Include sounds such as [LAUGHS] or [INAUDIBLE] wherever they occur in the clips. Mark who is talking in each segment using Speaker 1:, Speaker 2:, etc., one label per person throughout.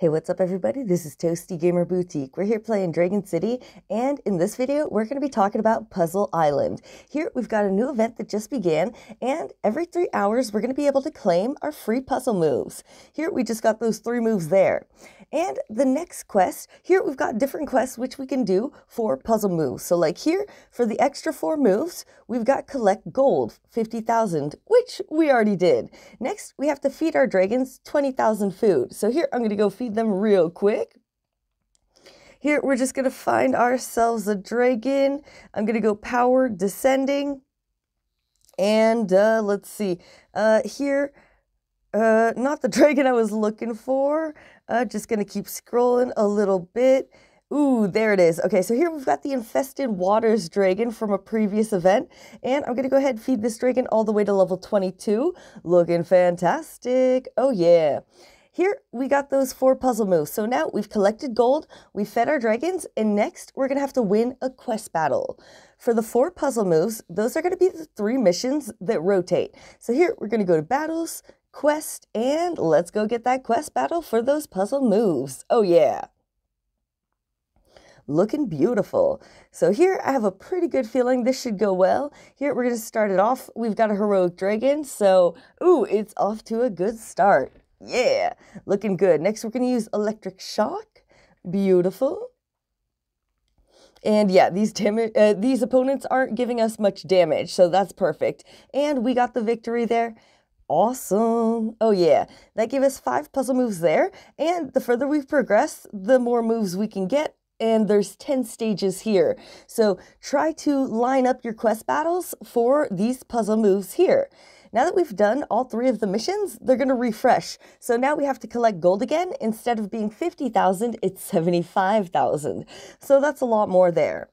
Speaker 1: Hey, what's up everybody? This is Toasty Gamer Boutique. We're here playing Dragon City, and in this video, we're going to be talking about Puzzle Island. Here, we've got a new event that just began, and every three hours, we're going to be able to claim our free puzzle moves. Here, we just got those three moves there. And the next quest, here we've got different quests which we can do for puzzle moves. So like here, for the extra four moves, we've got collect gold, 50,000, which we already did. Next, we have to feed our dragons 20,000 food. So here, I'm going to go feed them real quick. Here, we're just going to find ourselves a dragon. I'm going to go power descending. And uh, let's see. Uh, here, uh, not the [LAUGHS] dragon I was looking for. Uh, just gonna keep scrolling a little bit. Ooh, there it is. Okay, so here we've got the Infested Waters Dragon from a previous event. And I'm going to go ahead and feed this dragon all the way to level 22. Looking fantastic. Oh, yeah. Here, we got those four puzzle moves. So now we've collected gold, we fed our dragons, and next we're to have to win a quest battle. For the four puzzle moves, those are to be the three missions that rotate. So here, we're to go to battles, quest, and let's go get that quest battle for those puzzle moves. Oh, yeah. Looking beautiful. So here I have a pretty good feeling this should go well. Here we're going to start it off. We've got a heroic dragon. So, ooh, it's off to a good start. Yeah, looking good. Next we're going to use electric shock. Beautiful. And yeah, these uh, these opponents aren't giving us much damage, so that's perfect. And we got the victory there. Awesome. Oh, yeah. That gave us five puzzle moves there. And the further we progress, the more moves we can get. And there's 10 stages here. So try to line up your quest battles for these puzzle moves here. Now that we've done all three of the missions, they're going to refresh. So now we have to collect gold again. Instead of being 50,000, it's 75,000. So that's a lot more there.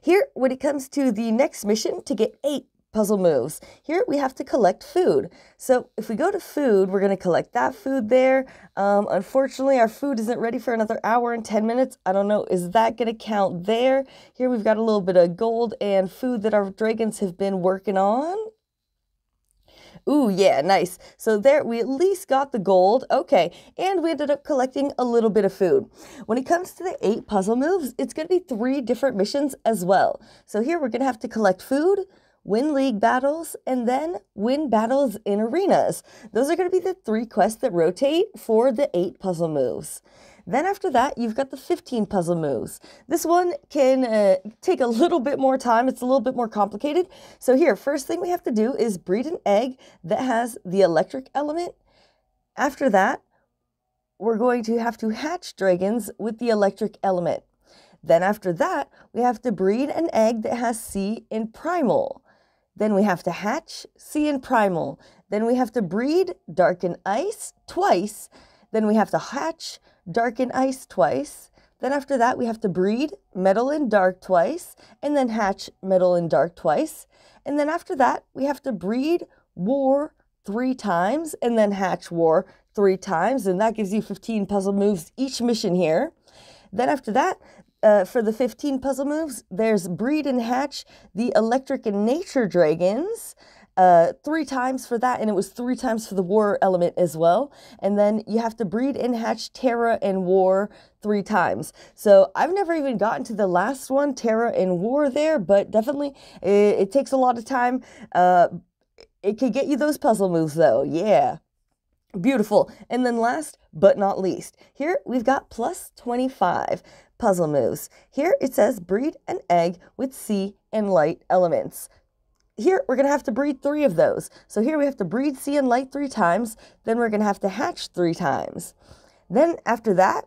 Speaker 1: Here, when it comes to the next mission, to get eight puzzle moves. Here we have to collect food. So if we go to food, we're going to collect that food there. Um, unfortunately, our food isn't ready for another hour and 10 minutes. I don't know, is that going to count there? Here we've got a little bit of gold and food that our dragons have been working on. Ooh, yeah, nice. So there, we at least got the gold. Okay, and we ended up collecting a little bit of food. When it comes to the eight puzzle moves, it's going to be three different missions as well. So here we're going to have to collect food, win league battles, and then win battles in arenas. Those are going to be the three quests that rotate for the eight puzzle moves. Then after that, you've got the 15 puzzle moves. This one can uh, take a little bit more time. It's a little bit more complicated. So here, first thing we have to do is breed an egg that has the electric element. After that, we're going to have to hatch dragons with the electric element. Then after that, we have to breed an egg that has sea in primal. Then we have to hatch, sea in primal. Then we have to breed dark and ice twice. Then we have to hatch, dark and ice twice. Then after that, we have to breed metal and dark twice, and then hatch metal and dark twice. And then after that, we have to breed war three times, and then hatch war three times. And that gives you 15 puzzle moves each mission here. Then after that, uh, for the 15 puzzle moves, there's Breed and Hatch the Electric and Nature Dragons. Uh, three times for that, and it was three times for the war element as well. And then you have to breed and hatch Terra and War three times. So I've never even gotten to the last one, Terra and War there, but definitely it, it takes a lot of time. Uh, it could get you those puzzle moves though, yeah. Beautiful. And then last but not least, here we've got plus 25 puzzle moves. Here it says breed an egg with sea and light elements. Here we're going to have to breed three of those. So here we have to breed sea and light three times. Then we're going to have to hatch three times. Then after that,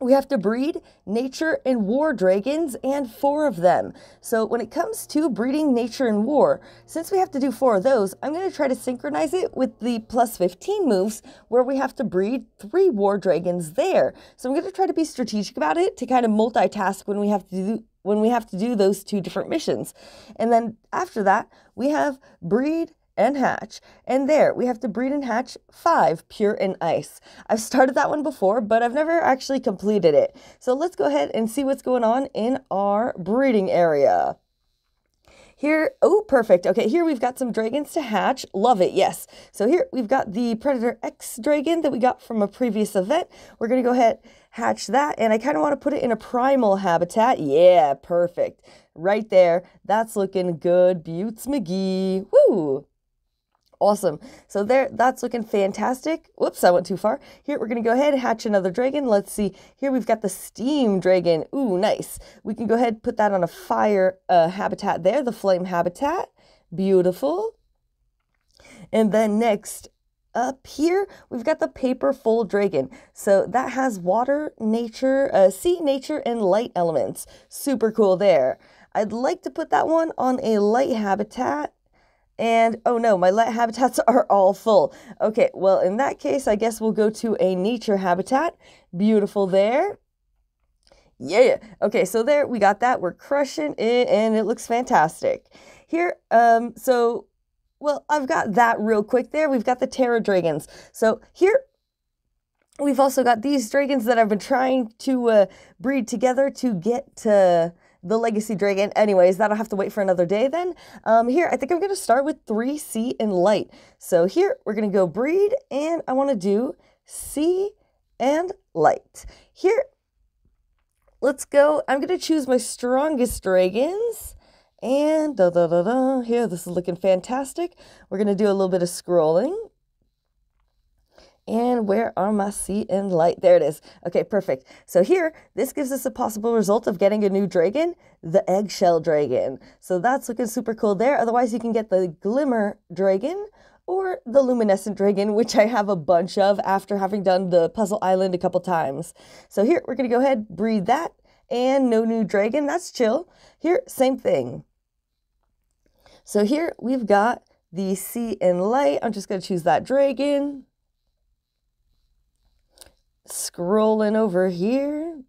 Speaker 1: we have to breed nature and war dragons and four of them. So when it comes to breeding nature and war, since we have to do four of those, I'm going to try to synchronize it with the plus 15 moves where we have to breed three war dragons there. So I'm going to try to be strategic about it to kind of multitask when we have to do when we have to do those two different missions. And then after that, we have breed and hatch. And there, we have to breed and hatch five pure and ice. I've started that one before, but I've never actually completed it. So let's go ahead and see what's going on in our breeding area. Here, oh, perfect. Okay, here we've got some dragons to hatch. Love it, yes. So here we've got the Predator X dragon that we got from a previous event. We're going to go ahead, hatch that, and I kind of want to put it in a primal habitat. Yeah, perfect. Right there. That's looking good. Buttes McGee. Woo! Awesome. So there, that's looking fantastic. Whoops, I went too far. Here, we're going to go ahead and hatch another dragon. Let's see. Here we've got the steam dragon. Ooh, nice. We can go ahead and put that on a fire uh, habitat there, the flame habitat. Beautiful. And then next up here, we've got the paper full dragon. So that has water, nature, uh, sea, nature, and light elements. Super cool there. I'd like to put that one on a light habitat and oh no, my light habitats [LAUGHS] are all full. Okay, well, in that case, I guess we'll go to a nature habitat. Beautiful there. Yeah. Okay, so there we got that. We're crushing it and it looks fantastic. Here, um, so well, I've got that real quick there. We've got the Terra Dragons. So here we've also got these dragons that I've been trying to uh, breed together to get to the Legacy Dragon. Anyways, that'll have to wait for another day then. Um, here, I think I'm going to start with 3C and Light. So here, we're going to go breed, and I want to do Sea and Light. Here, let's go. I'm going to choose my strongest dragons. And da da da da. Here, this is looking fantastic. We're going to do a little bit of scrolling. And where are my sea and light? There it is. Okay, perfect. So here, this gives us a possible result of getting a new dragon, the eggshell dragon. So that's looking super cool there. Otherwise, you can get the glimmer dragon or the luminescent dragon, which I have a bunch of after having done the puzzle island a couple times. So here, we're going to go ahead, breed that, and no new dragon. That's chill. Here, same thing. So here, we've got the sea and light. I'm just going to choose that dragon. Scrolling over here.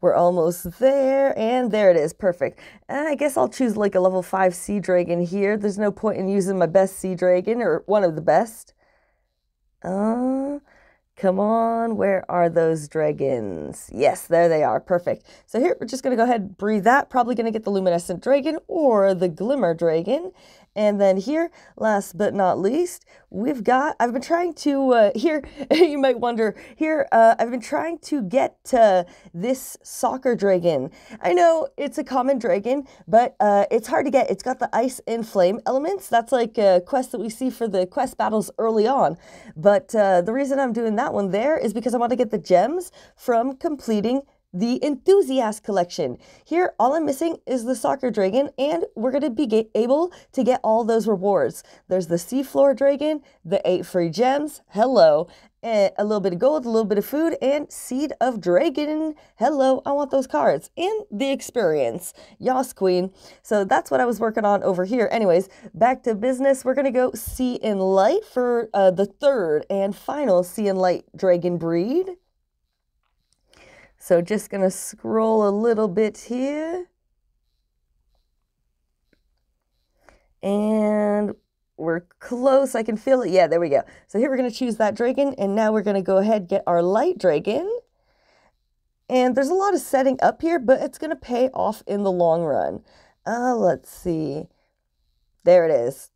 Speaker 1: We're almost there, and there it is, perfect. And I guess I'll choose like a level 5 sea dragon here. There's no point in using my best sea dragon, or one of the best. Uh, Come on, where are those dragons? Yes, there they are. Perfect. So here, we're just going to go ahead and breathe that. Probably going to get the luminescent dragon or the glimmer dragon. And then here, last but not least, we've got, I've been trying to, uh, [LAUGHS] here, you might wonder, here, uh, I've been trying to get uh, this soccer dragon. I know it's a common dragon, but uh, it's hard to get. It's got the ice and flame elements. That's like a quest that we see for the quest battles early on. But uh, the reason I'm doing that one there is because I want to get the gems from completing the Enthusiast Collection. Here, all I'm missing is the Soccer Dragon, and we're going to be able to get all those rewards. There's the Seafloor Dragon, the 8 free gems, hello, a little bit of gold, a little bit of food, and Seed of Dragon. Hello, I want those cards. And the experience. Yas, Queen. So that's what I was working on over here. Anyways, back to business. We're going to go Sea and Light for uh, the third and final Sea and Light Dragon breed. So just going to scroll a little bit here. And we're close. I can feel it. Yeah, there we go. So here we're going to choose that dragon. And now we're going to go ahead get our light dragon. And there's a lot of setting up here, but it's going to pay off in the long run. Uh, let's see. There it is.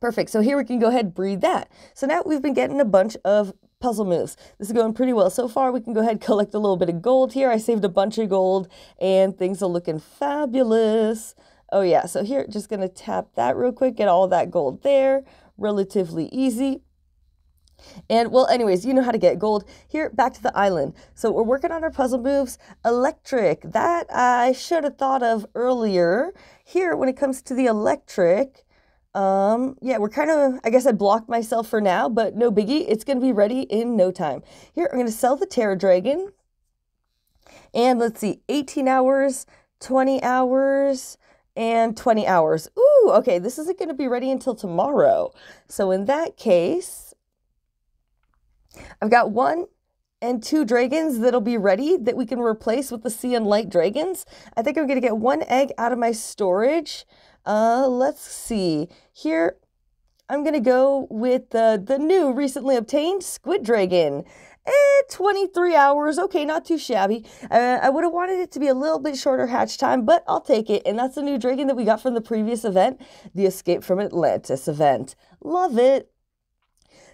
Speaker 1: Perfect. So here we can go ahead breed that. So now we've been getting a bunch of puzzle moves. This is going pretty well so far. We can go ahead and collect a little bit of gold here. I saved a bunch of gold and things are looking fabulous. Oh yeah, so here, just gonna tap that real quick, get all that gold there. Relatively easy. And well, anyways, you know how to get gold. Here, back to the island. So we're working on our puzzle moves. Electric, that I should have thought of earlier. Here, when it comes to the electric, um, yeah, we're kind of, I guess I blocked myself for now, but no biggie. It's going to be ready in no time. Here, I'm going to sell the Terra Dragon. And let's see, 18 hours, 20 hours, and 20 hours. Ooh, okay, this isn't going to be ready until tomorrow. So in that case, I've got one and two dragons that'll be ready that we can replace with the sea and light dragons. I think I'm going to get one egg out of my storage. Uh, let's see. Here, I'm going to go with the, the new recently obtained Squid Dragon. Eh, 23 hours. Okay, not too shabby. Uh, I would have wanted it to be a little bit shorter hatch time, but I'll take it. And that's the new dragon that we got from the previous event, the Escape from Atlantis event. Love it.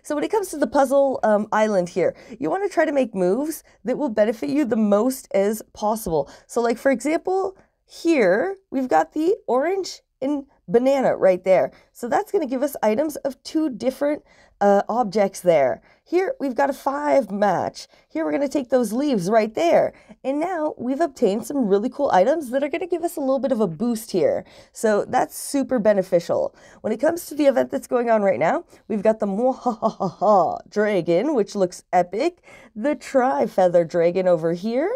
Speaker 1: So when it comes to the puzzle um, island here, you want to try to make moves that will benefit you the most as possible. So like for example, here we've got the orange and banana right there. So that's going to give us items of two different uh, objects there. Here we've got a five match. Here we're going to take those leaves right there. And now we've obtained some really cool items that are going to give us a little bit of a boost here. So that's super beneficial. When it comes to the event that's going on right now, we've got the Mwahaha Dragon, which looks epic. The Tri-Feather Dragon over here.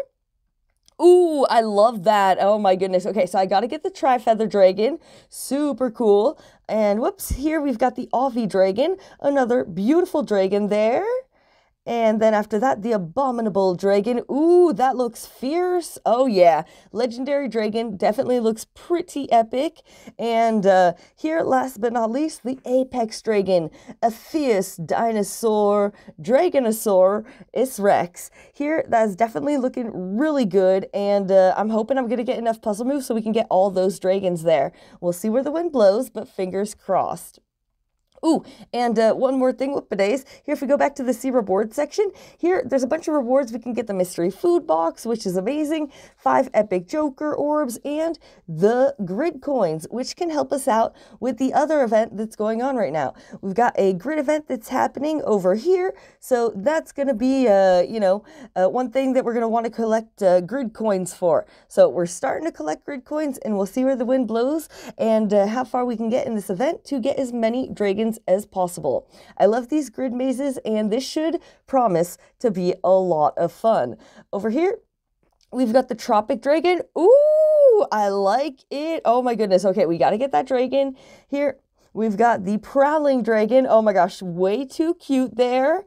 Speaker 1: Ooh, I love that. Oh my goodness. Okay, so I got to get the Tri-Feather Dragon. Super cool. And whoops, here we've got the Avi Dragon. Another beautiful dragon there. And then after that, the Abominable Dragon. Ooh, that looks fierce. Oh, yeah. Legendary Dragon definitely looks pretty epic. And uh, here, last but not least, the Apex Dragon. A fierce dinosaur, Dragonosaur, is Rex. Here, that's definitely looking really good. And uh, I'm hoping I'm going to get enough puzzle moves so we can get all those dragons there. We'll see where the wind blows, but fingers crossed. Ooh, and uh, one more thing with bidets. Here, if we go back to the C reward section, here there's a bunch of rewards. We can get the mystery food box, which is amazing, five epic joker orbs, and the grid coins, which can help us out with the other event that's going on right now. We've got a grid event that's happening over here, so that's going to be, uh, you know, uh, one thing that we're going to want to collect uh, grid coins for. So we're starting to collect grid coins, and we'll see where the wind blows and uh, how far we can get in this event to get as many dragons as possible. I love these grid mazes and this should promise to be a lot of fun. Over here, we've got the Tropic Dragon. Ooh, I like it. Oh my goodness. Okay, we got to get that dragon. Here, we've got the Prowling Dragon. Oh my gosh, way too cute there.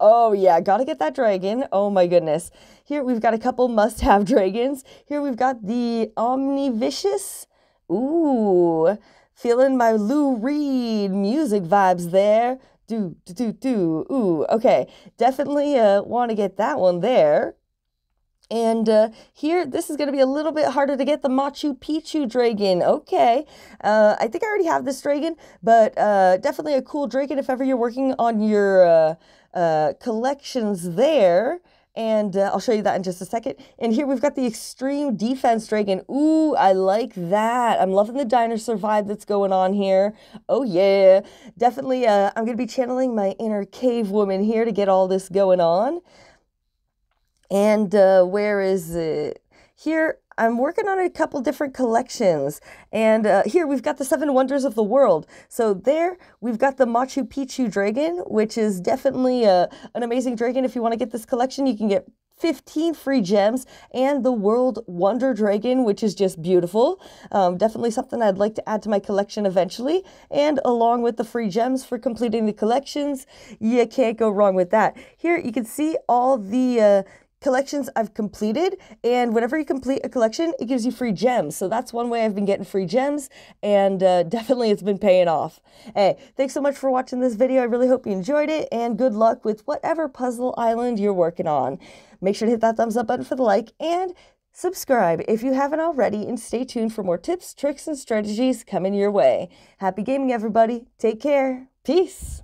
Speaker 1: Oh yeah, gotta get that dragon. Oh my goodness. Here we've got a couple must-have [LAUGHS] dragons. Here we've got the Omnivicious. Ooh, Feeling my Lou Reed music vibes there. Do, do, do, do. Ooh, okay. Definitely uh, want to get that one there. And uh, here, this is going to be a little bit harder to get the Machu Picchu Dragon. Okay. Uh, I think I already have this Dragon, but uh, definitely a cool Dragon if ever you're working on your uh, uh, collections there and uh, I'll show you that in just a second. And here we've got the Extreme Defense Dragon. Ooh, I like that. I'm loving the dinosaur vibe that's going on here. Oh yeah, definitely uh, I'm going to be channeling my inner cave woman here to get all this going on. And uh, where is it? Here, I'm working on a couple different collections. And uh, here we've got the Seven Wonders of the World. So there we've got the Machu Picchu Dragon, which is definitely a, uh, an amazing dragon. If you want to get this collection, you can get 15 free gems and the World Wonder Dragon, which is just beautiful. Um, definitely something I'd like to add to my collection eventually. And along with the free gems for completing the collections, you can't go wrong with that. Here you can see all the uh, collections I've completed. And whenever you complete a collection, it gives you free gems. So that's one way I've been getting free gems. And uh, [LAUGHS] definitely it's been paying off. Hey, thanks so much for watching this video. I really hope you enjoyed it. And good luck with whatever puzzle island you're working on. Make sure to hit that thumbs up button for the like and subscribe if you haven't already. And stay tuned for more tips, tricks, and strategies coming your way. Happy gaming, everybody. Take care. Peace.